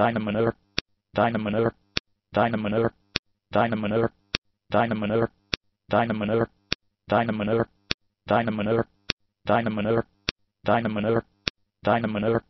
Dynamanure, Dynamanure, Dynamanure, Dynamanure, Dynamanure, Dynamanure, Dynamanure, Dynamanure, Dynamanure, Dynamanure, Dynamanure,